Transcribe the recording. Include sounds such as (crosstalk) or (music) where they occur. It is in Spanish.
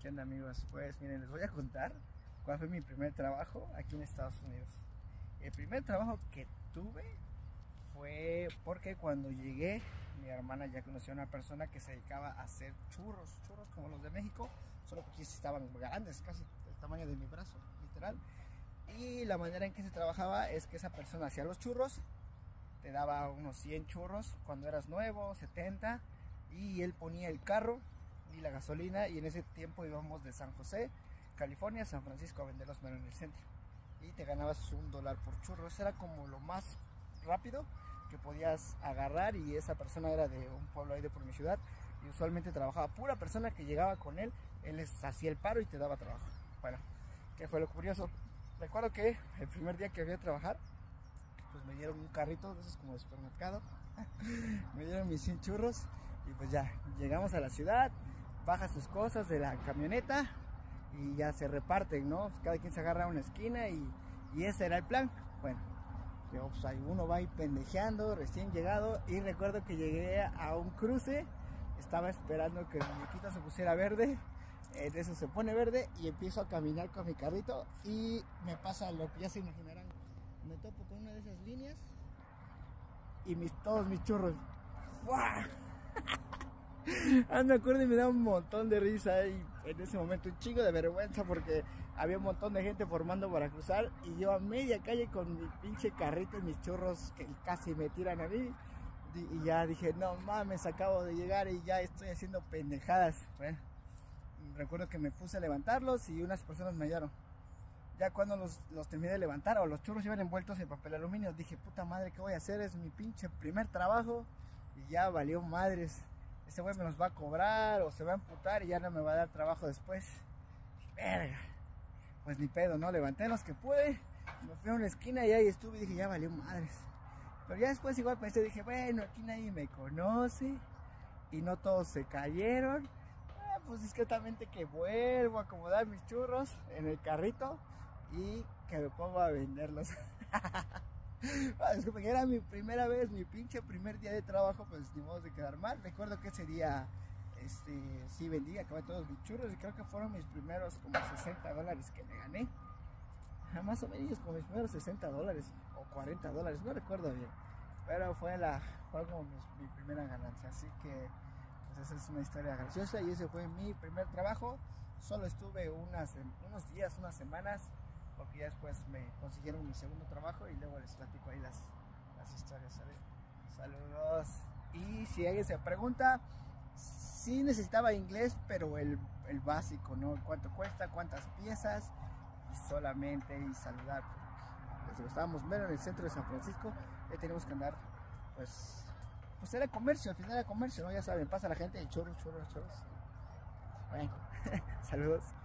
¿Qué onda amigos? Pues miren, les voy a contar cuál fue mi primer trabajo aquí en Estados Unidos. El primer trabajo que tuve fue porque cuando llegué, mi hermana ya conoció a una persona que se dedicaba a hacer churros, churros como los de México, solo que aquí estaban grandes, casi del tamaño de mi brazo, literal. Y la manera en que se trabajaba es que esa persona hacía los churros, te daba unos 100 churros cuando eras nuevo, 70, y él ponía el carro y la gasolina y en ese tiempo íbamos de San José, California, San Francisco a venderlos en el centro y te ganabas un dólar por churro. Eso era como lo más rápido que podías agarrar y esa persona era de un pueblo ahí de por mi ciudad y usualmente trabajaba pura persona que llegaba con él, él les hacía el paro y te daba trabajo. Bueno, ¿qué fue lo curioso? Recuerdo que el primer día que había a trabajar, pues me dieron un carrito de esos como de supermercado, (laughs) me dieron mis 100 churros y pues ya, llegamos a la ciudad, baja sus cosas de la camioneta y ya se reparten, ¿no? Cada quien se agarra a una esquina y, y ese era el plan. Bueno, yo, pues ahí uno va ahí pendejeando, recién llegado y recuerdo que llegué a un cruce, estaba esperando que el muñequito se pusiera verde, en eso se pone verde y empiezo a caminar con mi carrito y me pasa lo que ya se imaginarán, me topo con una de esas líneas y mis, todos mis churros. ¡Fua! (laughs) Ah, me acuerdo y me da un montón de risa y en ese momento un chingo de vergüenza porque había un montón de gente formando para cruzar y yo a media calle con mi pinche carrito y mis churros que casi me tiran a mí y ya dije, no mames, acabo de llegar y ya estoy haciendo pendejadas. Bueno, recuerdo que me puse a levantarlos y unas personas me ayudaron. Ya cuando los, los terminé de levantar o los churros iban envueltos en papel aluminio, dije, puta madre, ¿qué voy a hacer? Es mi pinche primer trabajo y ya valió madres ese güey me los va a cobrar o se va a emputar y ya no me va a dar trabajo después. Verga. Pues ni pedo, ¿no? Levanté los que pude, me fui a una esquina y ahí estuve y dije, ya valió madres. Pero ya después igual pensé, dije, bueno, aquí nadie me conoce y no todos se cayeron. Ah, pues discretamente que vuelvo a acomodar mis churros en el carrito y que me pongo a venderlos. (laughs) (laughs) Ah, es que era mi primera vez, mi pinche primer día de trabajo, pues ni modo de quedar mal. Recuerdo que ese día, este, sí vendí, acabé todos mis churros y creo que fueron mis primeros como 60 dólares que me gané. Ah, más o menos como mis primeros 60 dólares o 40 dólares, no recuerdo bien. Pero fue, la, fue como mi, mi primera ganancia, así que pues esa es una historia graciosa y ese fue mi primer trabajo. Solo estuve unas, unos días, unas semanas porque ya después me consiguieron mi segundo trabajo y luego les platico ahí las, las historias, ¿sabes? Saludos. Y si alguien se pregunta, sí necesitaba inglés, pero el, el básico, ¿no? ¿Cuánto cuesta? ¿Cuántas piezas? Y solamente y saludar. Que estábamos menos en el centro de San Francisco, ya tenemos que andar, pues, pues era comercio, al final era comercio, ¿no? Ya saben, pasa la gente chorros, chorros, chorros. Bueno, (laughs) saludos.